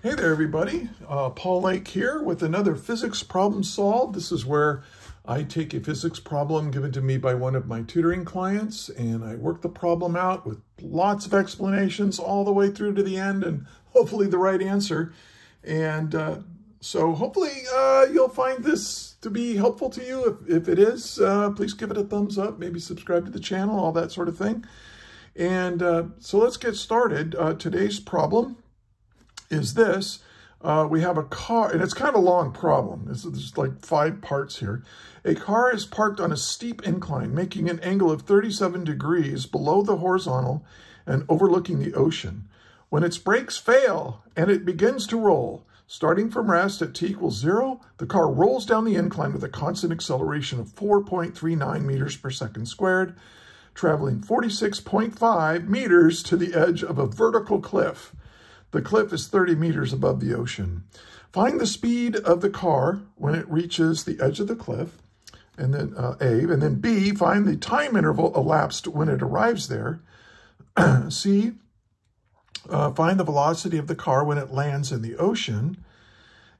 Hey there, everybody. Uh, Paul Lake here with another physics problem solved. This is where I take a physics problem given to me by one of my tutoring clients and I work the problem out with lots of explanations all the way through to the end and hopefully the right answer. And uh, so hopefully uh, you'll find this to be helpful to you. If, if it is, uh, please give it a thumbs up, maybe subscribe to the channel, all that sort of thing. And uh, so let's get started. Uh, today's problem is this. Uh, we have a car, and it's kind of a long problem. It's, there's like five parts here. A car is parked on a steep incline, making an angle of 37 degrees below the horizontal and overlooking the ocean. When its brakes fail and it begins to roll, starting from rest at t equals zero, the car rolls down the incline with a constant acceleration of 4.39 meters per second squared, traveling 46.5 meters to the edge of a vertical cliff. The cliff is 30 meters above the ocean. Find the speed of the car when it reaches the edge of the cliff, and then uh, A, and then B, find the time interval elapsed when it arrives there. C, uh, find the velocity of the car when it lands in the ocean.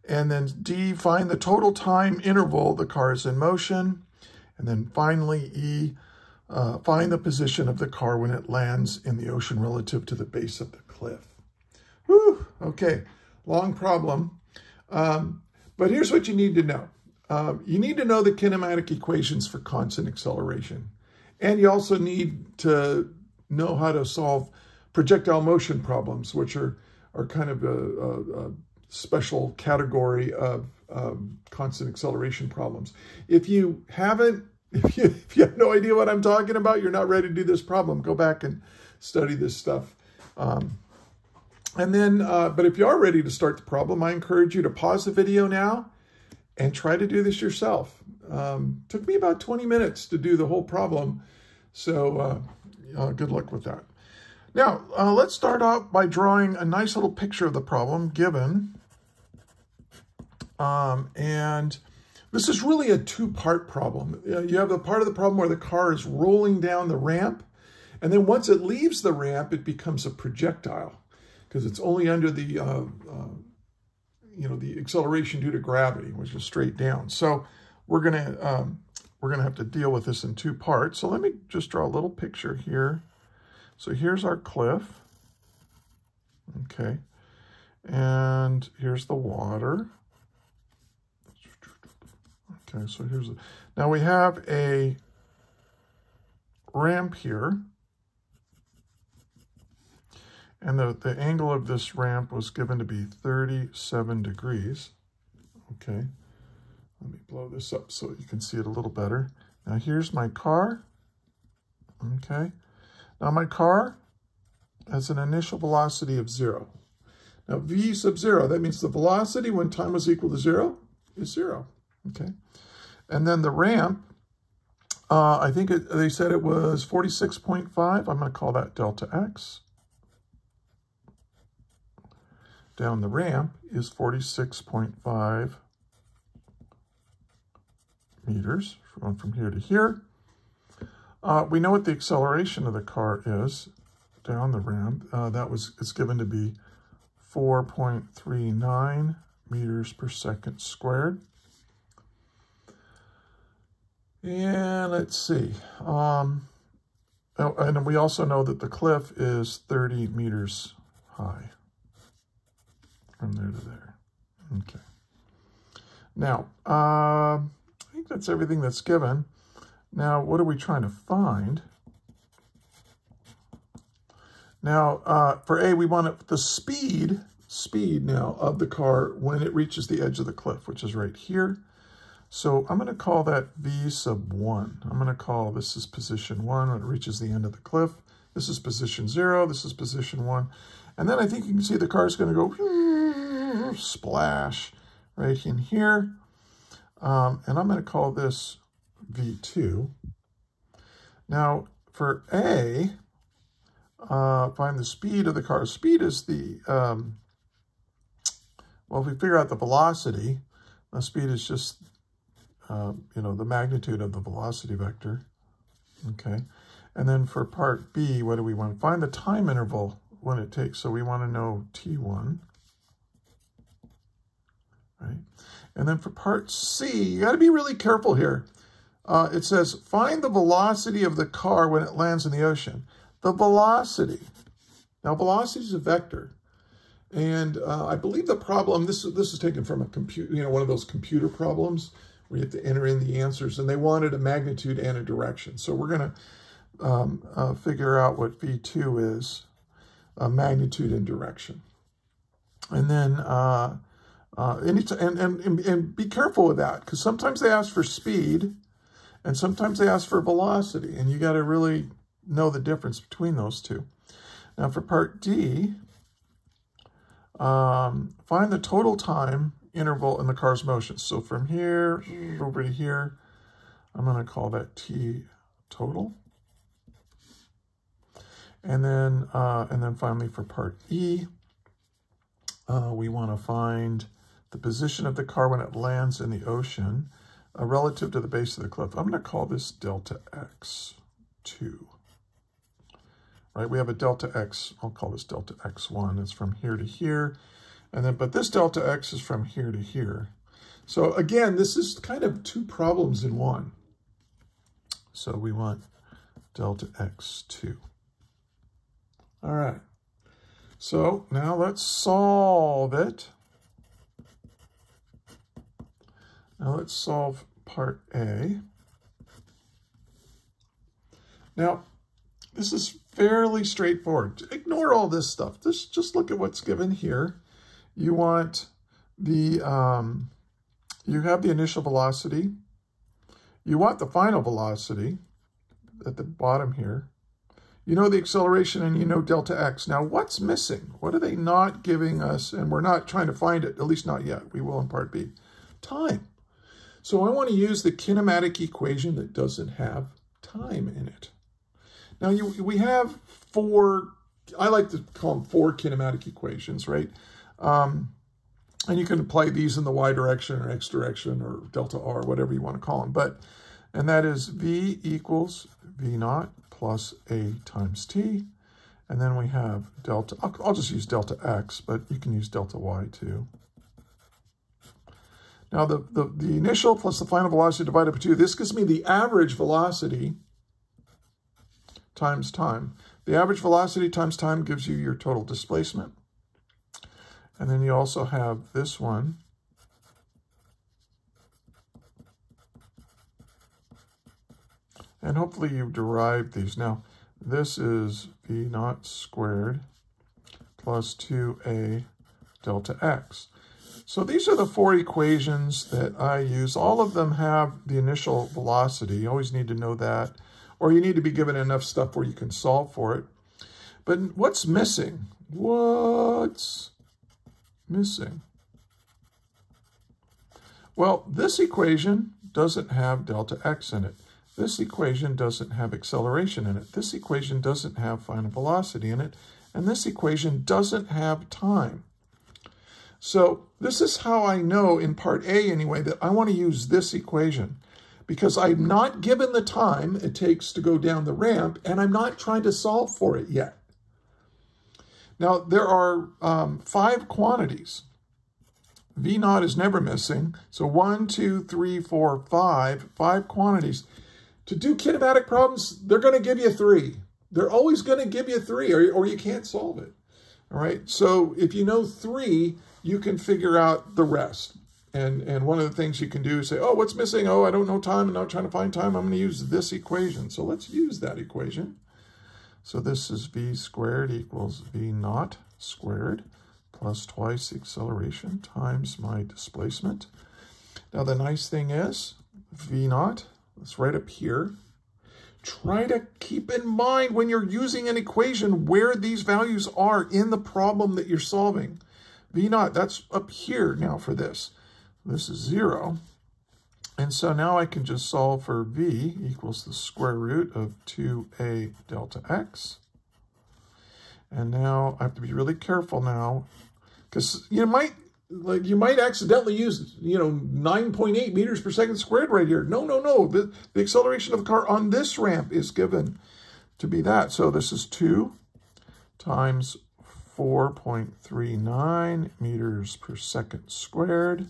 And then D, find the total time interval the car is in motion. And then finally, E, uh, find the position of the car when it lands in the ocean relative to the base of the cliff. Whew, okay, long problem. Um, but here's what you need to know. Uh, you need to know the kinematic equations for constant acceleration. And you also need to know how to solve projectile motion problems, which are, are kind of a, a, a special category of um, constant acceleration problems. If you haven't, if you, if you have no idea what I'm talking about, you're not ready to do this problem, go back and study this stuff. Um, and then, uh, but if you are ready to start the problem, I encourage you to pause the video now and try to do this yourself. Um, took me about 20 minutes to do the whole problem. So uh, uh, good luck with that. Now, uh, let's start out by drawing a nice little picture of the problem given. Um, and this is really a two-part problem. You have the part of the problem where the car is rolling down the ramp. And then once it leaves the ramp, it becomes a projectile because it's only under the, uh, uh, you know, the acceleration due to gravity, which is straight down. So we're going to, um, we're going to have to deal with this in two parts. So let me just draw a little picture here. So here's our cliff. Okay. And here's the water. Okay, so here's the, now we have a ramp here. And the, the angle of this ramp was given to be 37 degrees. Okay, let me blow this up so you can see it a little better. Now here's my car. Okay, now my car has an initial velocity of zero. Now v sub zero, that means the velocity when time was equal to zero is zero. Okay, and then the ramp, uh, I think it, they said it was 46.5. I'm going to call that delta x. down the ramp is 46.5 meters, going from here to here. Uh, we know what the acceleration of the car is down the ramp. Uh, that was it's given to be 4.39 meters per second squared. And let's see. Um, oh, and we also know that the cliff is 30 meters high from there to there. Okay. Now, uh, I think that's everything that's given. Now, what are we trying to find? Now, uh, for A, we want the speed, speed now of the car when it reaches the edge of the cliff, which is right here. So I'm going to call that V sub 1. I'm going to call this is position 1 when it reaches the end of the cliff. This is position 0. This is position 1. And then I think you can see the car is going to go splash right in here. Um, and I'm going to call this V2. Now, for A, uh, find the speed of the car. Speed is the, um, well, if we figure out the velocity, the speed is just, uh, you know, the magnitude of the velocity vector. Okay. And then for part B, what do we want? To find the time interval when it takes. So we want to know T1. Right? And then for part C, you got to be really careful here. Uh, it says, find the velocity of the car when it lands in the ocean. The velocity. Now, velocity is a vector. And uh, I believe the problem, this, is this is taken from a computer, you know, one of those computer problems where you have to enter in the answers, and they wanted a magnitude and a direction. So we're going to um, uh, figure out what V2 is, uh, magnitude and direction. And then, uh, and, and, and, and be careful with that, because sometimes they ask for speed, and sometimes they ask for velocity, and you got to really know the difference between those two. Now for part D, um, find the total time interval in the car's motion. So from here over to here, I'm going to call that T total. And then, uh, and then finally for part E, uh, we want to find the position of the car when it lands in the ocean uh, relative to the base of the cliff. I'm going to call this delta x2 right? We have a delta x, I'll call this delta x1, it's from here to here. And then, but this delta x is from here to here. So again, this is kind of two problems in one. So we want delta x2. All right. So now let's solve it. Now let's solve part A. Now, this is fairly straightforward. Ignore all this stuff. Just, just look at what's given here. You want the, um, you have the initial velocity. You want the final velocity at the bottom here. You know the acceleration and you know delta x. Now, what's missing? What are they not giving us? And we're not trying to find it, at least not yet. We will in part B. Time. So I want to use the kinematic equation that doesn't have time in it. Now, you, we have four, I like to call them four kinematic equations, right? Um, and you can apply these in the y direction or x direction or delta r, whatever you want to call them. But, and that is v equals v naught plus a times t. And then we have delta, I'll, I'll just use delta x, but you can use delta y too. Now the, the, the initial plus the final velocity divided by 2, this gives me the average velocity times time. The average velocity times time gives you your total displacement. And then you also have this one. And hopefully you've derived these. Now, this is V naught squared plus 2A delta x. So these are the four equations that I use. All of them have the initial velocity. You always need to know that or you need to be given enough stuff where you can solve for it. But what's missing? What's missing? Well, this equation doesn't have delta x in it. This equation doesn't have acceleration in it. This equation doesn't have final velocity in it. And this equation doesn't have time. So this is how I know in part A anyway that I want to use this equation because I'm not given the time it takes to go down the ramp and I'm not trying to solve for it yet. Now, there are um, five quantities. V naught is never missing. So one, two, three, four, five, five quantities. To do kinematic problems, they're going to give you three. They're always going to give you three or, or you can't solve it. All right. So if you know three, you can figure out the rest. And, and one of the things you can do is say, oh, what's missing? Oh, I don't know time. I'm not trying to find time. I'm going to use this equation. So let's use that equation. So this is v squared equals v naught squared plus twice the acceleration times my displacement. Now the nice thing is v naught, it's right up here. Try to keep in mind when you're using an equation where these values are in the problem that you're solving. V naught, that's up here now for this. This is 0. And so now I can just solve for v equals the square root of 2a delta x. And now I have to be really careful now because you might like you might accidentally use, you know, 9.8 meters per second squared right here. No, no, no. The, the acceleration of the car on this ramp is given to be that. So this is 2 times 4.39 meters per second squared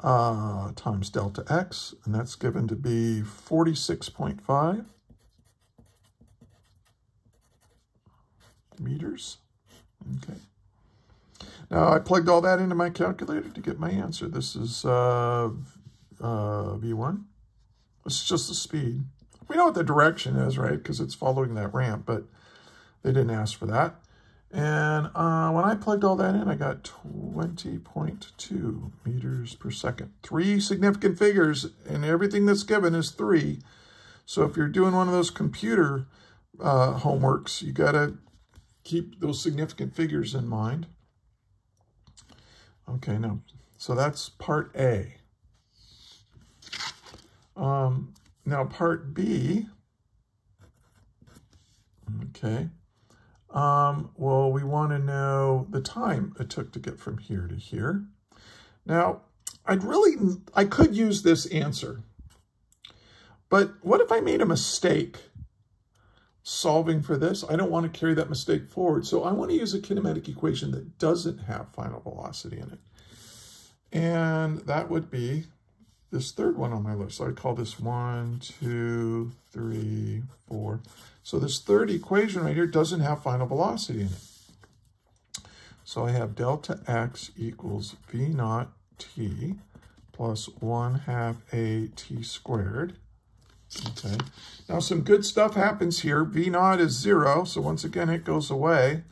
uh, times delta x, and that's given to be 46.5 meters. Okay. Now, I plugged all that into my calculator to get my answer. This is uh, uh, V1. This is just the speed. We know what the direction is, right? Because it's following that ramp, but they didn't ask for that. And uh, when I plugged all that in, I got 20.2 meters per second. Three significant figures, and everything that's given is three. So if you're doing one of those computer uh, homeworks, you got to keep those significant figures in mind. Okay, now, so that's part A. Um, now part B, okay, um, well, we want to know the time it took to get from here to here. Now, I'd really, I could use this answer, but what if I made a mistake solving for this? I don't want to carry that mistake forward, so I want to use a kinematic equation that doesn't have final velocity in it. And that would be this third one on my list. So I call this one, two, three, four. So this third equation right here doesn't have final velocity in it. So I have delta x equals v naught t plus 1 half a t squared. Okay. Now some good stuff happens here. V naught is 0, so once again it goes away.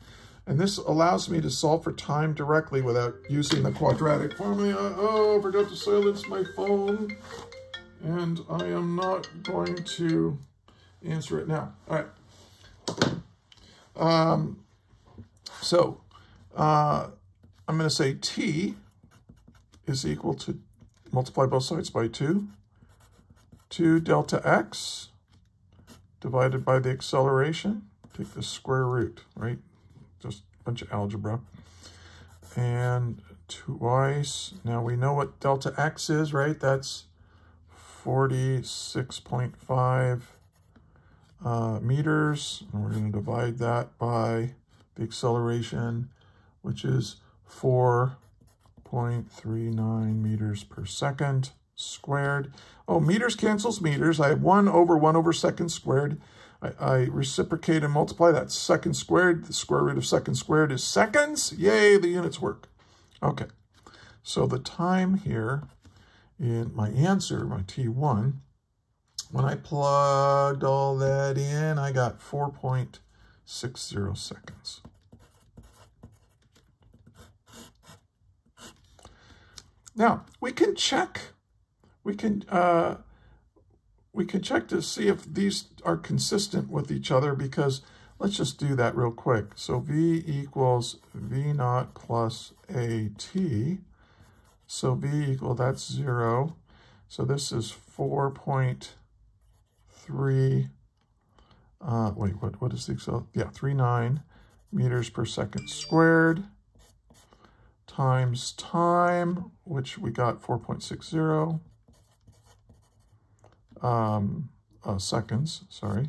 And this allows me to solve for time directly without using the quadratic formula. Oh, I forgot to silence my phone. And I am not going to answer it now. All right. Um, so uh, I'm going to say t is equal to, multiply both sides by 2, 2 delta x divided by the acceleration. Take the square root, right? Just a bunch of algebra. And twice, now we know what delta x is, right? That's 46.5 uh, meters. And we're going to divide that by the acceleration, which is 4.39 meters per second squared. Oh, meters cancels meters. I have 1 over 1 over second squared. I, I, reciprocate and multiply that second squared. The square root of second squared is seconds. Yay, the units work. Okay, so the time here in my answer, my T1, when I plugged all that in, I got 4.60 seconds. Now, we can check, we can uh, we can check to see if these are consistent with each other because let's just do that real quick. So V equals V naught plus AT. So V equal, that's zero. So this is 4.3, uh, wait, what, what is the, so, yeah, 39 meters per second squared times time, which we got 4.60 um, uh, seconds, sorry.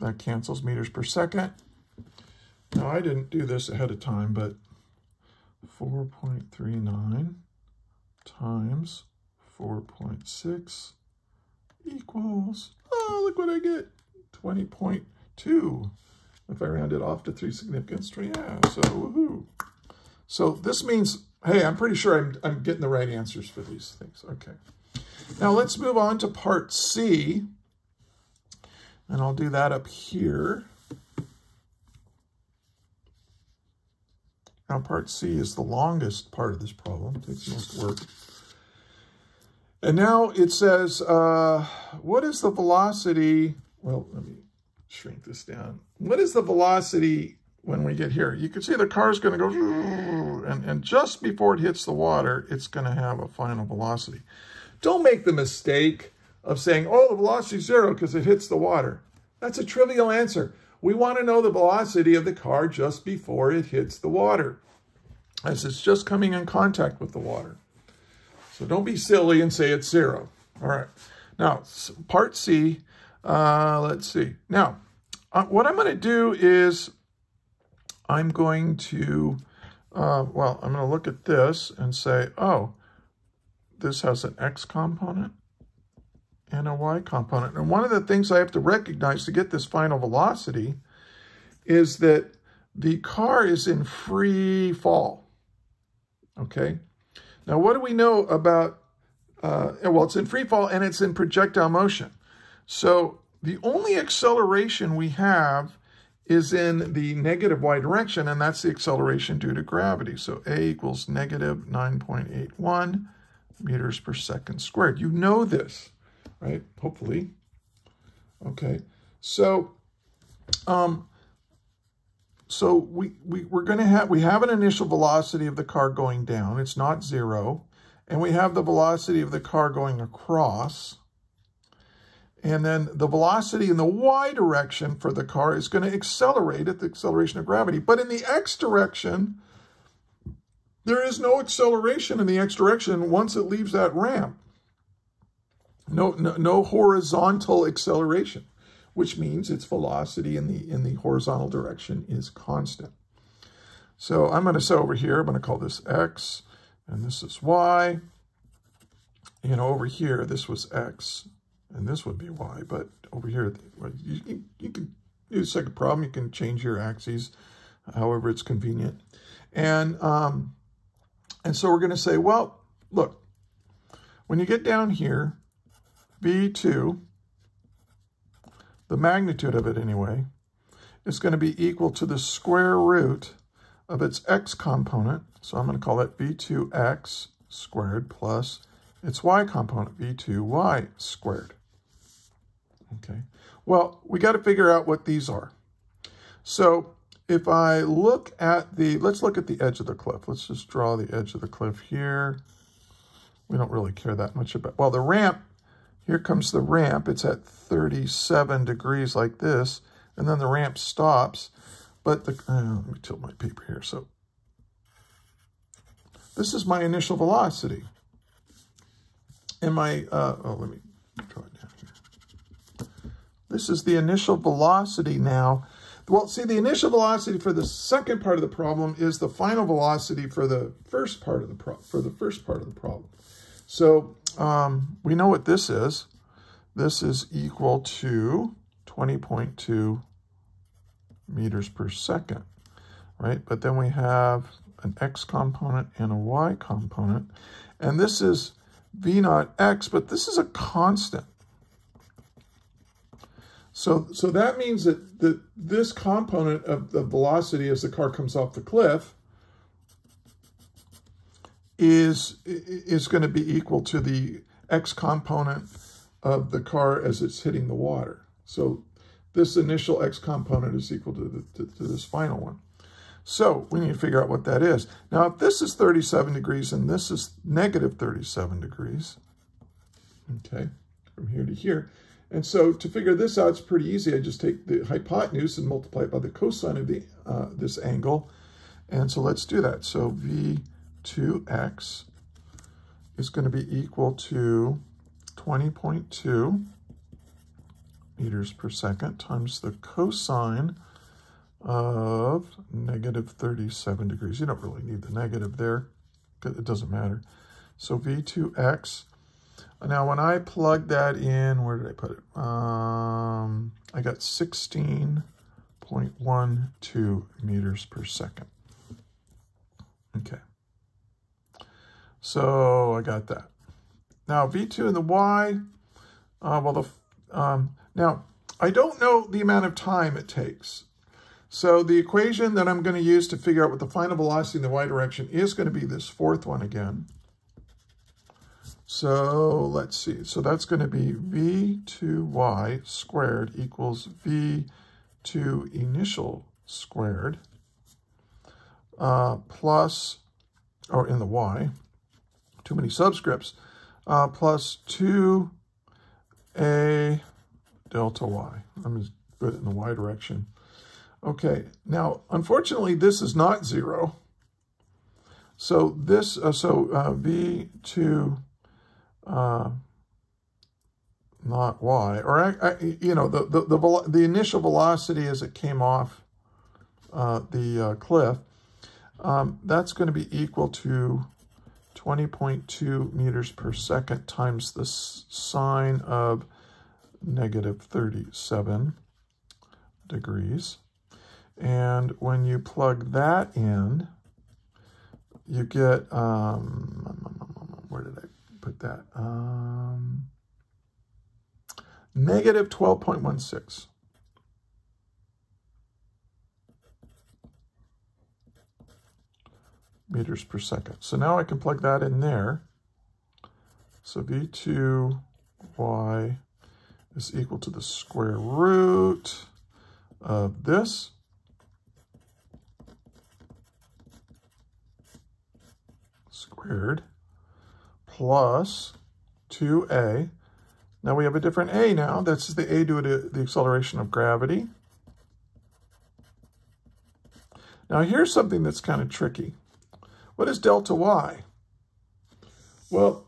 That cancels meters per second. Now, I didn't do this ahead of time, but 4.39 times 4.6 equals, oh, look what I get, 20.2. If I round it off to three significants, yeah, so woohoo. So this means, hey, I'm pretty sure I'm, I'm getting the right answers for these things. Okay. Now let's move on to part C. And I'll do that up here. Now part C is the longest part of this problem. Takes most work. And now it says, uh, what is the velocity? Well, let me shrink this down. What is the velocity when we get here? You can see the car is going to go, and, and just before it hits the water, it's going to have a final velocity. Don't make the mistake of saying, oh, the velocity is zero because it hits the water. That's a trivial answer. We want to know the velocity of the car just before it hits the water, as it's just coming in contact with the water. So don't be silly and say it's zero. All right. Now, part C, uh, let's see. Now, uh, what I'm going to do is I'm going to, uh, well, I'm going to look at this and say, oh, this has an x component and a y component. And one of the things I have to recognize to get this final velocity is that the car is in free fall, okay? Now, what do we know about, uh, well, it's in free fall and it's in projectile motion. So the only acceleration we have is in the negative y direction, and that's the acceleration due to gravity. So a equals negative 9.81 meters per second squared. You know this, right? Hopefully. Okay, so um, so we, we, we're going to have, we have an initial velocity of the car going down. It's not zero. And we have the velocity of the car going across. And then the velocity in the y direction for the car is going to accelerate at the acceleration of gravity. But in the x direction, there is no acceleration in the x direction once it leaves that ramp. No, no, no horizontal acceleration, which means its velocity in the, in the horizontal direction is constant. So I'm going to say over here, I'm going to call this x, and this is y. Know, over here, this was x, and this would be y. But over here, you, you can do the second problem. You can change your axes however it's convenient. And, um, and so we're going to say, well, look, when you get down here, V2, the magnitude of it anyway, is going to be equal to the square root of its x component. So I'm going to call it V2x squared plus its y component, V2y squared. Okay, well, we got to figure out what these are. So if I look at the, let's look at the edge of the cliff. Let's just draw the edge of the cliff here. We don't really care that much about, well, the ramp, here comes the ramp. It's at 37 degrees like this, and then the ramp stops. But the, uh, let me tilt my paper here. So this is my initial velocity. And my, uh, oh, let me draw it down here. This is the initial velocity now. Well, see, the initial velocity for the second part of the problem is the final velocity for the first part of the pro for the first part of the problem. So um, we know what this is. This is equal to 20.2 meters per second, right? But then we have an x component and a y component. And this is v naught x, but this is a constant. So, so that means that, that this component of the velocity as the car comes off the cliff is, is going to be equal to the x component of the car as it's hitting the water. So this initial x component is equal to, the, to, to this final one. So we need to figure out what that is. Now, if this is 37 degrees and this is negative 37 degrees, okay, from here to here. And so to figure this out, it's pretty easy. I just take the hypotenuse and multiply it by the cosine of the uh, this angle. And so let's do that. So V2x is going to be equal to 20.2 meters per second times the cosine of negative 37 degrees. You don't really need the negative there. It doesn't matter. So V2x. Now, when I plug that in, where did I put it? Um, I got 16.12 meters per second. Okay. So I got that. Now, V2 and the Y, uh, well, the um, now, I don't know the amount of time it takes. So the equation that I'm going to use to figure out what the final velocity in the y direction is going to be this fourth one again. So let's see. So that's going to be v2y squared equals v2 initial squared uh, plus, or in the y, too many subscripts, uh, plus 2a delta y. Let me put it in the y direction. Okay, now, unfortunately, this is not zero. So this, uh, so uh, V2 uh, not y, or I, I, you know, the, the, the, the, initial velocity as it came off uh, the uh, cliff, um, that's going to be equal to 20.2 meters per second times the sine of negative 37 degrees. And when you plug that in, you get, um, where did I put that? Um, negative 12.16. meters per second. So now I can plug that in there. So V2y is equal to the square root of this. squared plus 2a. Now we have a different a now. That's the a due to the acceleration of gravity. Now here's something that's kind of tricky. What is delta y? Well,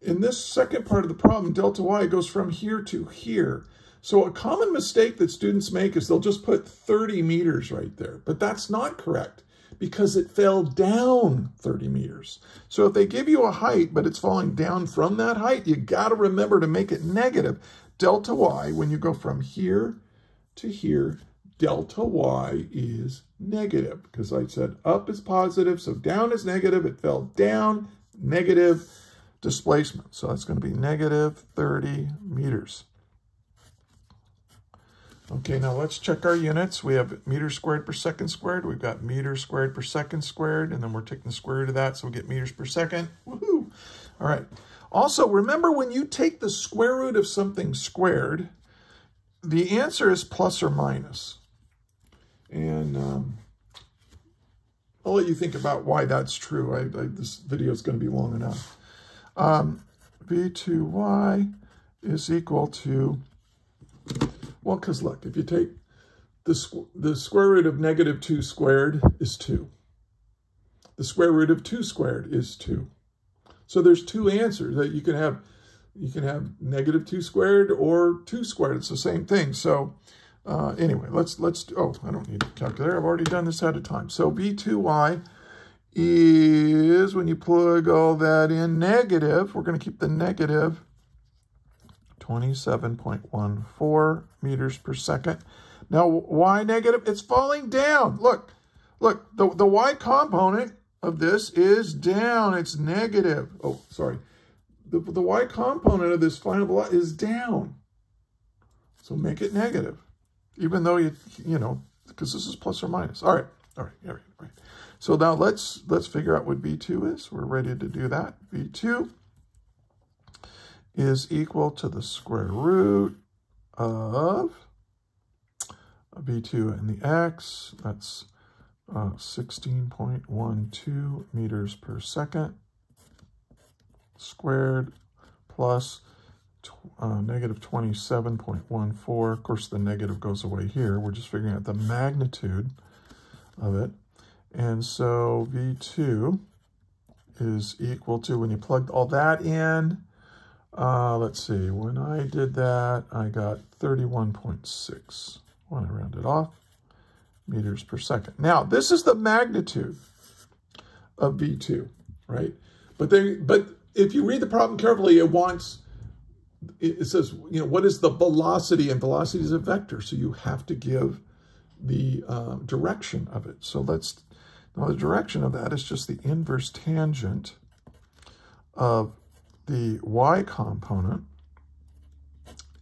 in this second part of the problem, delta y goes from here to here. So a common mistake that students make is they'll just put 30 meters right there, but that's not correct because it fell down 30 meters. So if they give you a height, but it's falling down from that height, you got to remember to make it negative. Delta y, when you go from here to here, delta y is negative because I said up is positive, so down is negative. It fell down, negative displacement. So that's going to be negative 30 meters. Okay, now let's check our units. We have meters squared per second squared. We've got meters squared per second squared, and then we're taking the square root of that, so we get meters per second. Woohoo! All right. Also, remember when you take the square root of something squared, the answer is plus or minus. And um, I'll let you think about why that's true. I, I, this video is going to be long enough. Um, V2y is equal to, well, because look, if you take the, squ the square root of negative 2 squared is 2. The square root of 2 squared is 2. So there's two answers that you can have. You can have negative 2 squared or 2 squared. It's the same thing. So uh, anyway, let's, let's, oh, I don't need a calculator. I've already done this ahead of time. So V2y is, when you plug all that in, negative, we're going to keep the negative 27.14 meters per second. Now, why negative? It's falling down. Look, look, the, the y component of this is down. It's negative. Oh, sorry. The, the y component of this final velocity is down. So make it negative even though you, you know, because this is plus or minus. All right, all right, all right, all right. So now let's, let's figure out what V2 is. We're ready to do that. V2 is equal to the square root of V2 and the X. That's uh, 16.12 meters per second squared plus uh, negative 27.14. Of course, the negative goes away here. We're just figuring out the magnitude of it. And so V2 is equal to, when you plug all that in, uh, let's see, when I did that, I got 31.6 when I rounded off meters per second. Now, this is the magnitude of V2, right? But they, but if you read the problem carefully, it wants it says, you know, what is the velocity? And velocity is a vector, so you have to give the uh, direction of it. So let's, now the direction of that is just the inverse tangent of the y component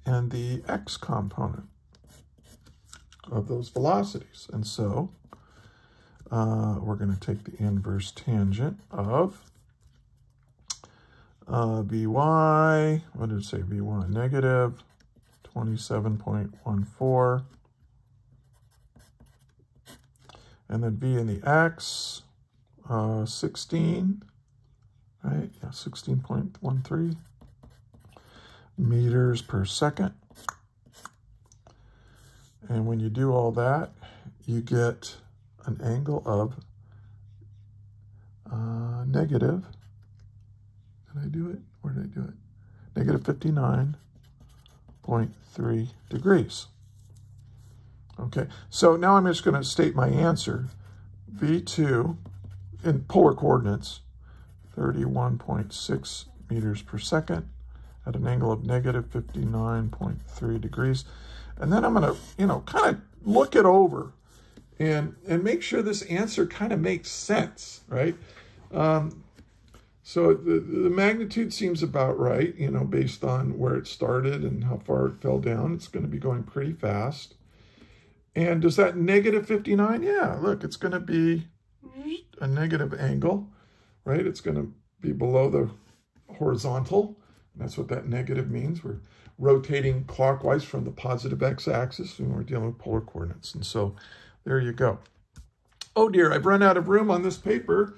and the x component of those velocities. And so uh, we're going to take the inverse tangent of uh, Vy, what did it say? Vy negative 27.14. And then V in the X, uh, 16, right? Yeah, 16.13 meters per second. And when you do all that, you get an angle of uh, negative did I do it? Where did I do it? Negative 59.3 degrees. Okay, so now I'm just going to state my answer. V2 in polar coordinates 31.6 meters per second at an angle of negative 59.3 degrees. And then I'm going to, you know, kind of look it over and, and make sure this answer kind of makes sense, right? Um, so the, the magnitude seems about right, you know, based on where it started and how far it fell down. It's going to be going pretty fast. And does that negative 59? Yeah, look, it's going to be a negative angle, right? It's going to be below the horizontal. And That's what that negative means. We're rotating clockwise from the positive x-axis and we're dealing with polar coordinates. And so there you go. Oh dear, I've run out of room on this paper.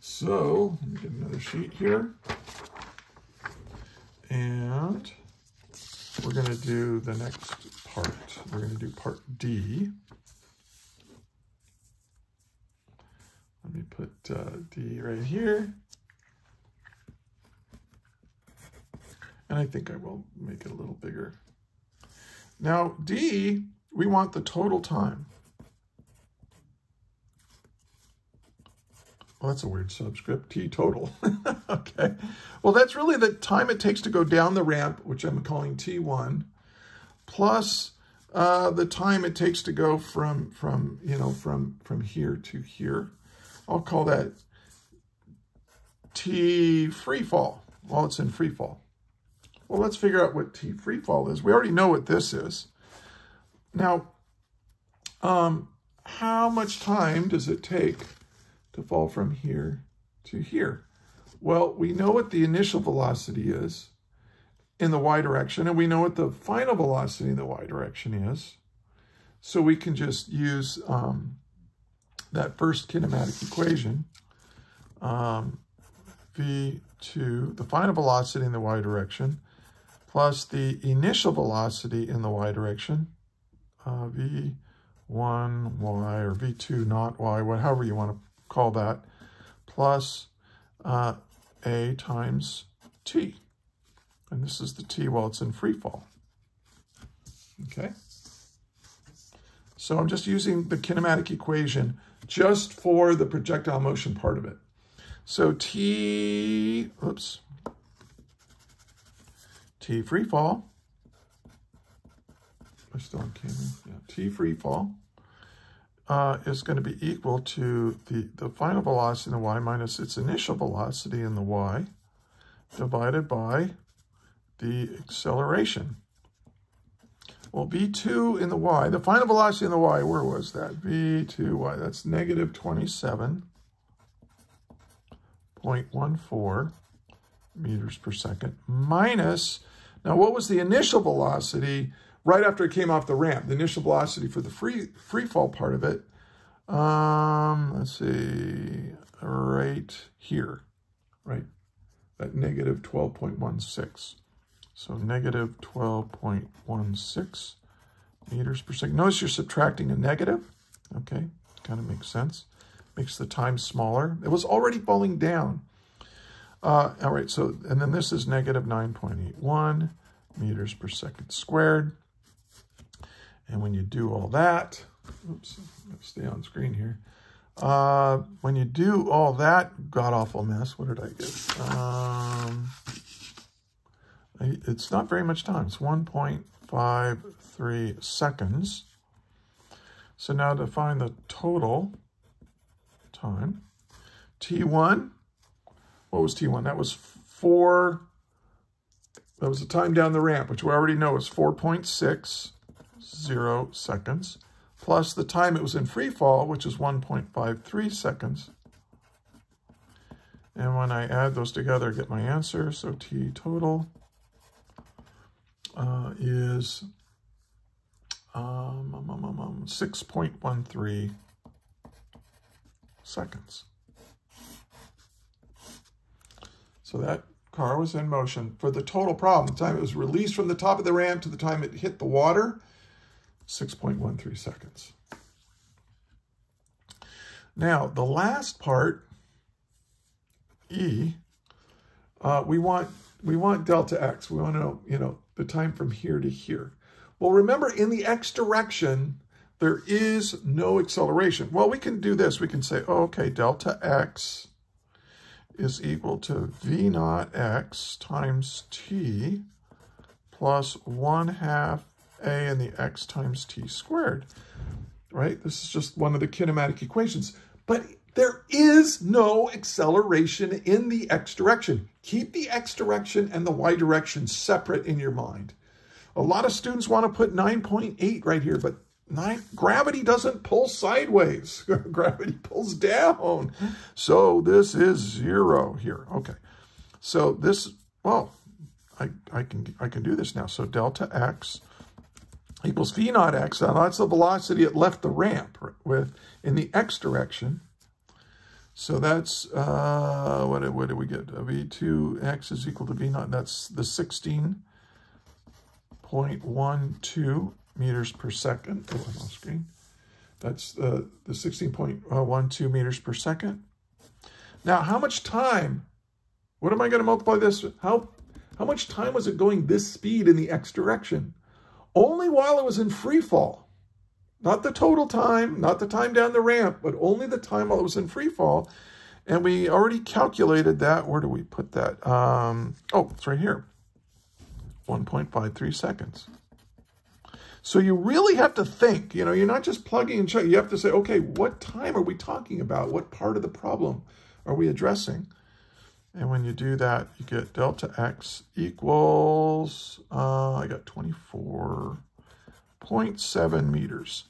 So let me get another sheet here. And we're going to do the next part. We're going to do part D. Let me put uh, D right here. And I think I will make it a little bigger. Now, D, we want the total time. Well, that's a weird subscript, T total. okay. Well, that's really the time it takes to go down the ramp, which I'm calling T1, plus uh, the time it takes to go from, from, you know, from, from here to here. I'll call that T free fall while it's in free fall. Well, let's figure out what T free fall is. We already know what this is. Now, um, how much time does it take to fall from here to here? Well, we know what the initial velocity is in the y direction, and we know what the final velocity in the y direction is. So we can just use um, that first kinematic equation, um, v2, the final velocity in the y direction, plus the initial velocity in the y direction, uh, v1y or v2 not y, however you want to call that, plus uh, a times t. And this is the t while it's in free fall. Okay? So I'm just using the kinematic equation just for the projectile motion part of it. So t, oops, t free fall, I still on camera, yeah, t free fall uh, is going to be equal to the, the final velocity in the y minus its initial velocity in the y divided by the acceleration. Well, v2 in the y, the final velocity in the y, where was that? v2y, that's negative 27.14 meters per second minus, now what was the initial velocity right after it came off the ramp, the initial velocity for the free, free fall part of it, um, let's see, right here, right, at negative 12.16. So negative 12.16 meters per second. Notice you're subtracting a negative, okay, kind of makes sense. Makes the time smaller. It was already falling down. Uh, all right, so, and then this is negative 9.81 meters per second squared. And when you do all that, oops, stay on screen here. Uh, when you do all that god-awful mess, what did I get? Um, it's not very much time. It's 1.53 seconds. So now to find the total time, T1, what was T1? That was 4, that was the time down the ramp, which we already know is 4.60 seconds, plus the time it was in free fall, which is 1.53 seconds. And when I add those together, I get my answer. So T total uh, is um, um, um, um 6.13 seconds. So that car was in motion for the total problem. The time it was released from the top of the ramp to the time it hit the water 6.13 seconds. Now, the last part, E, uh, we want we want delta x. We want to know, you know, the time from here to here. Well, remember, in the x direction, there is no acceleration. Well, we can do this. We can say, oh, okay, delta x is equal to V naught x times t plus 1 half a in the x times t squared, right? This is just one of the kinematic equations. But there is no acceleration in the x direction. Keep the x direction and the y direction separate in your mind. A lot of students want to put 9.8 right here, but nine, gravity doesn't pull sideways. gravity pulls down. So this is zero here. Okay. So this, well, I, I, can, I can do this now. So delta x equals v naught x. Now that's the velocity it left the ramp with in the x direction. So that's, uh, what, what did we get? V2x is equal to V naught. That's the 16.12 meters per second. Oh, I'm screen. That's uh, the 16.12 meters per second. Now, how much time? What am I going to multiply this? How, how much time was it going this speed in the x direction? Only while it was in free fall. Not the total time, not the time down the ramp, but only the time while it was in free fall. And we already calculated that. Where do we put that? Um, oh, it's right here. 1.53 seconds. So you really have to think, you know, you're not just plugging and checking. You have to say, okay, what time are we talking about? What part of the problem are we addressing? And when you do that, you get delta x equals, uh, I got 24.7 meters.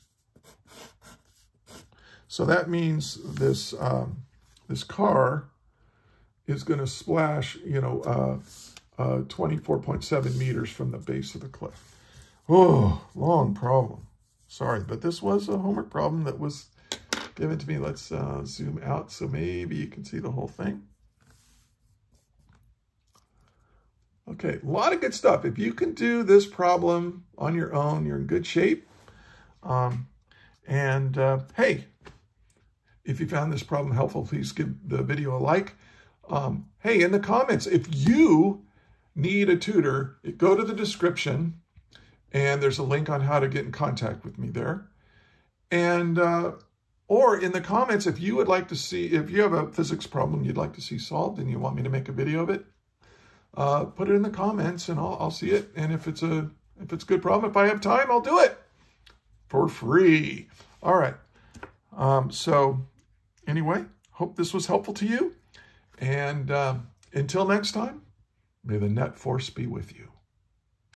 So that means this um, this car is going to splash, you know, uh, uh, 24.7 meters from the base of the cliff. Oh, long problem. Sorry, but this was a homework problem that was given to me. Let's uh, zoom out so maybe you can see the whole thing. Okay, a lot of good stuff. If you can do this problem on your own, you're in good shape. Um, and uh, hey, if you found this problem helpful, please give the video a like. Um, hey, in the comments, if you need a tutor, go to the description and there's a link on how to get in contact with me there. And, uh, or in the comments, if you would like to see, if you have a physics problem you'd like to see solved and you want me to make a video of it, uh, put it in the comments and I'll, I'll see it. And if it's a, if it's a good problem, if I have time, I'll do it for free. All right. Um, so anyway, hope this was helpful to you. And uh, until next time, may the net force be with you.